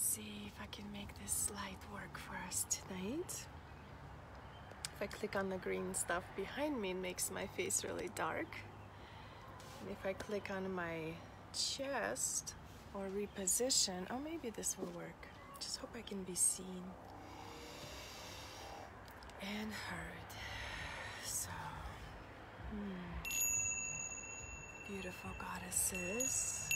see if I can make this light work for us tonight. If I click on the green stuff behind me, it makes my face really dark. And if I click on my chest or reposition, oh, maybe this will work. Just hope I can be seen and heard. So, hmm. beautiful goddesses.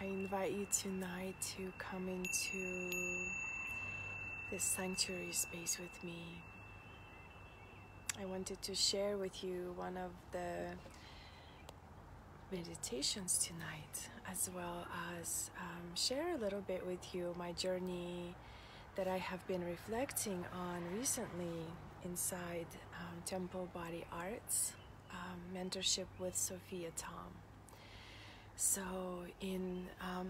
I invite you tonight to come into this sanctuary space with me. I wanted to share with you one of the meditations tonight, as well as um, share a little bit with you my journey that I have been reflecting on recently inside um, Temple Body Arts um, mentorship with Sophia Tom. So, in um,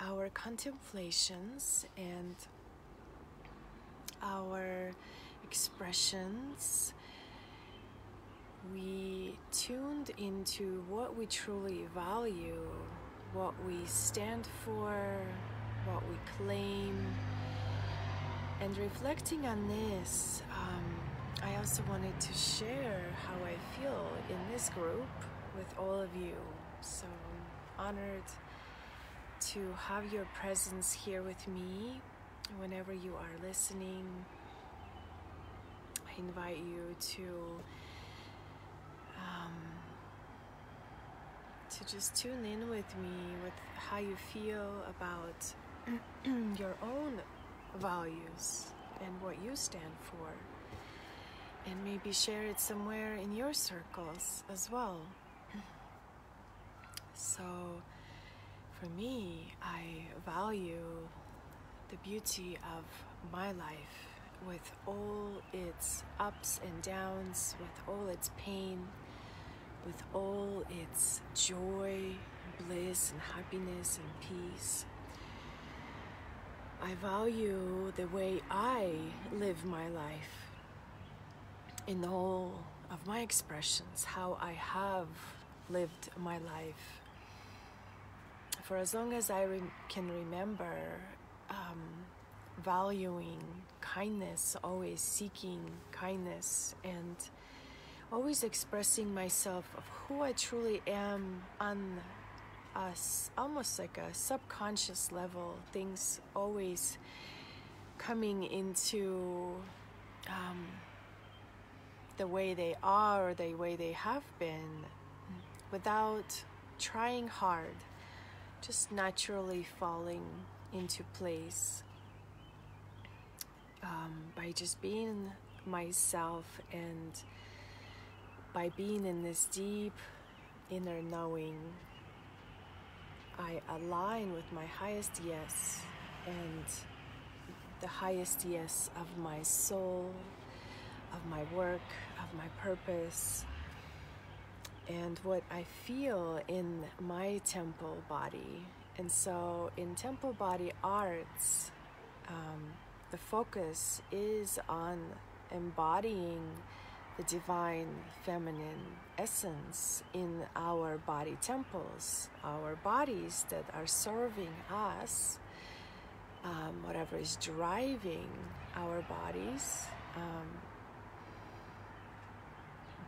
our contemplations and our expressions, we tuned into what we truly value, what we stand for, what we claim. And reflecting on this, um, I also wanted to share how I feel in this group with all of you. So, honored to have your presence here with me whenever you are listening. I invite you to um, to just tune in with me with how you feel about your own values and what you stand for and maybe share it somewhere in your circles as well so, for me, I value the beauty of my life with all its ups and downs, with all its pain, with all its joy, bliss, and happiness and peace. I value the way I live my life in all of my expressions, how I have lived my life for as long as I re- can remember, um, valuing kindness, always seeking kindness, and always expressing myself of who I truly am on a, almost like a subconscious level, things always coming into um, the way they are or the way they have been without trying hard just naturally falling into place um, by just being myself and by being in this deep inner knowing. I align with my highest yes and the highest yes of my soul, of my work, of my purpose, and what I feel in my temple body. And so, in temple body arts, um, the focus is on embodying the divine feminine essence in our body temples, our bodies that are serving us, um, whatever is driving our bodies. Um,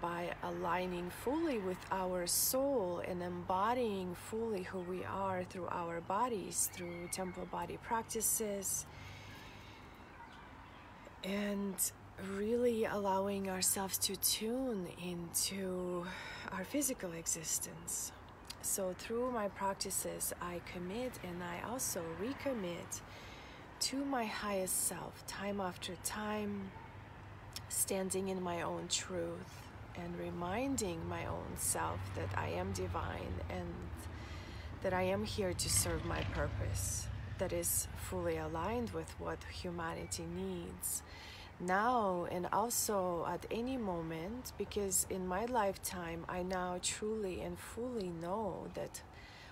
by aligning fully with our soul and embodying fully who we are through our bodies, through temple body practices, and really allowing ourselves to tune into our physical existence. So, through my practices, I commit and I also recommit to my highest self time after time, standing in my own truth and reminding my own self that I am divine and that I am here to serve my purpose that is fully aligned with what humanity needs now and also at any moment because in my lifetime I now truly and fully know that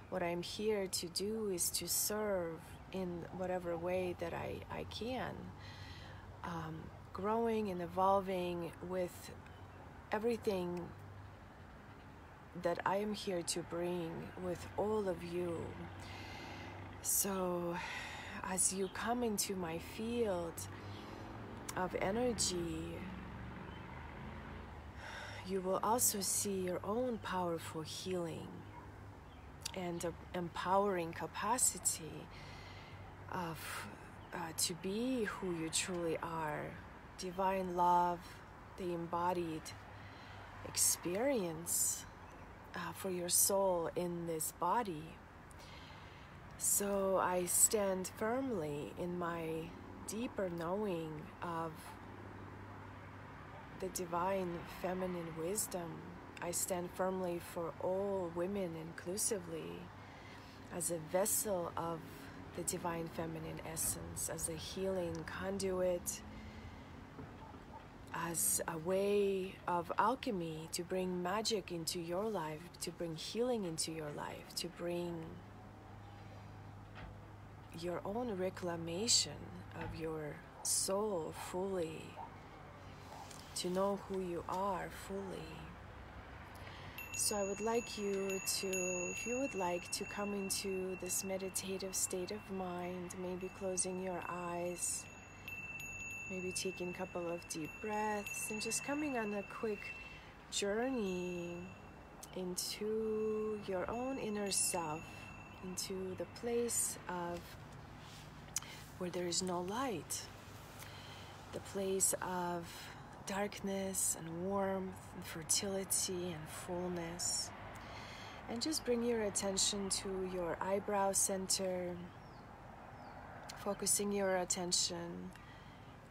what I'm here to do is to serve in whatever way that I, I can. Um, growing and evolving with everything that I am here to bring with all of you. So, as you come into my field of energy, you will also see your own powerful healing and empowering capacity of uh, to be who you truly are divine love the embodied experience uh, for your soul in this body so i stand firmly in my deeper knowing of the divine feminine wisdom. I stand firmly for all women inclusively as a vessel of the divine feminine essence, as a healing conduit, as a way of alchemy to bring magic into your life, to bring healing into your life, to bring your own reclamation of your soul fully to know who you are fully. So, I would like you to, if you would like to come into this meditative state of mind, maybe closing your eyes, maybe taking a couple of deep breaths, and just coming on a quick journey into your own inner self, into the place of where there is no light, the place of darkness and warmth and fertility and fullness. And just bring your attention to your eyebrow center, focusing your attention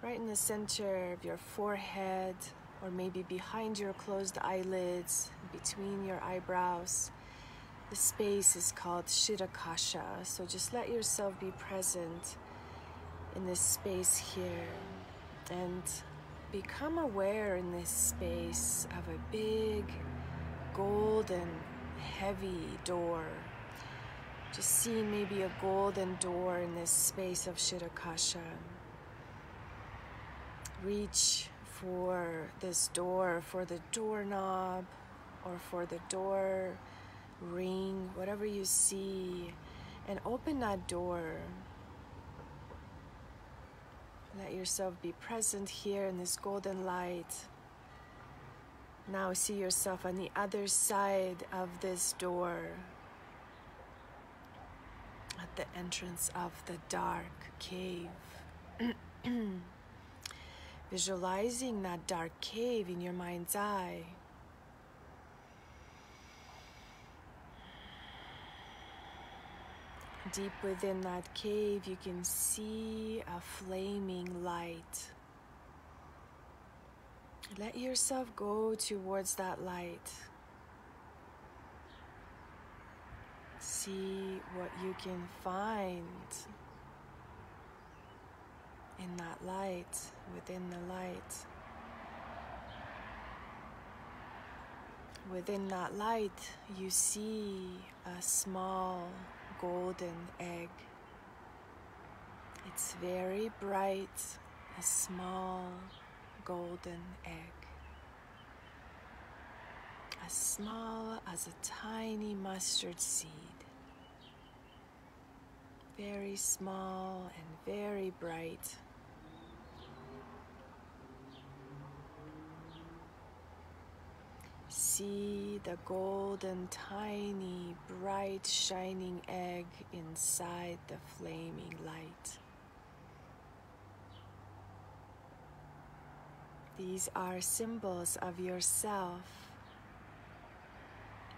right in the center of your forehead, or maybe behind your closed eyelids, between your eyebrows. The space is called Chidakasha, so just let yourself be present in this space here and become aware in this space of a big, golden, heavy door. Just see maybe a golden door in this space of Chidakasha. Reach for this door, for the doorknob, or for the door ring, whatever you see, and open that door. Let yourself be present here in this golden light. Now see yourself on the other side of this door at the entrance of the dark cave. Visualizing that dark cave in your mind's eye. Deep within that cave, you can see a flaming light. Let yourself go towards that light. See what you can find in that light, within the light. Within that light, you see a small golden egg. It's very bright, a small golden egg. As small as a tiny mustard seed. Very small and very bright. See the golden, tiny, bright, shining egg inside the flaming light. These are symbols of yourself,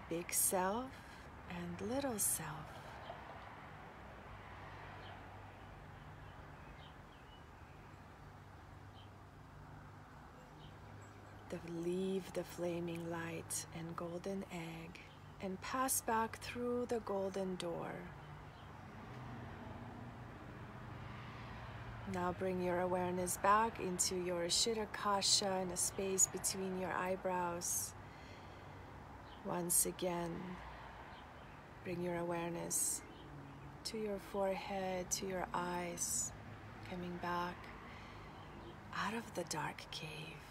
big self and little self. the, leave the flaming light and golden egg and pass back through the golden door. Now bring your awareness back into your Chidakasha in a space between your eyebrows. Once again, bring your awareness to your forehead, to your eyes, coming back out of the dark cave.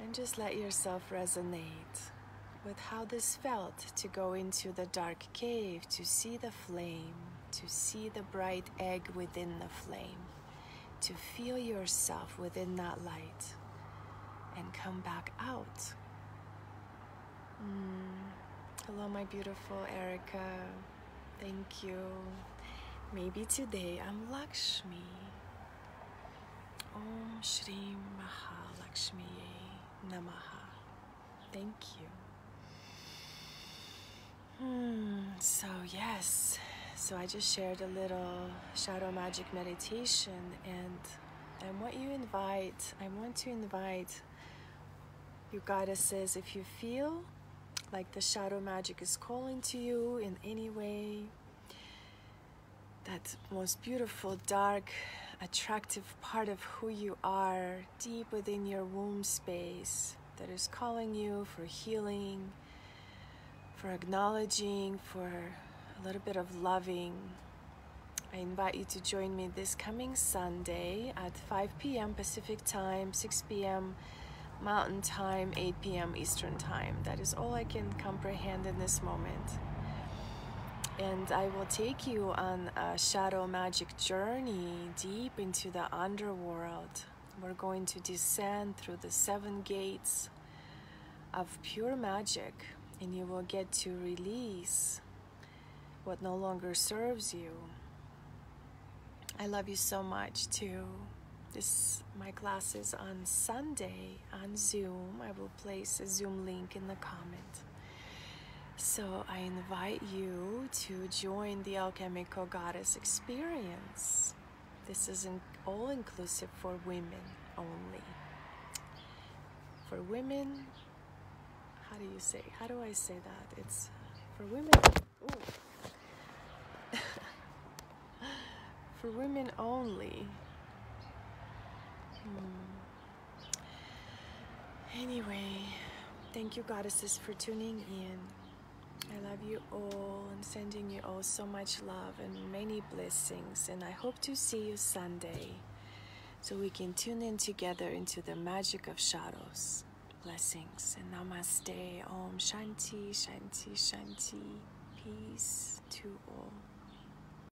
And just let yourself resonate with how this felt to go into the dark cave, to see the flame, to see the bright egg within the flame, to feel yourself within that light, and come back out. Mm. Hello, my beautiful Erica. Thank you. Maybe today I'm Lakshmi. Om Shri Mahalakshmi Namaha. Thank you. Hmm, so, yes, so I just shared a little shadow magic meditation, and I want you invite, I want to invite you goddesses if you feel like the shadow magic is calling to you in any way, that most beautiful, dark, attractive part of who you are deep within your womb space that is calling you for healing for acknowledging, for a little bit of loving. I invite you to join me this coming Sunday at 5 p.m. Pacific Time, 6 p.m. Mountain Time, 8 p.m. Eastern Time. That is all I can comprehend in this moment. And I will take you on a shadow magic journey deep into the underworld. We're going to descend through the seven gates of pure magic and you will get to release what no longer serves you. I love you so much too. This my class is on Sunday on Zoom. I will place a Zoom link in the comment. So I invite you to join the Alchemical Goddess experience. This is all inclusive for women only. For women how do you say how do I say that? It's for women for women only. Hmm. Anyway, thank you goddesses for tuning in. I love you all and sending you all so much love and many blessings. And I hope to see you Sunday so we can tune in together into the magic of shadows. Blessings and namaste. Om Shanti, Shanti, Shanti. Peace to all.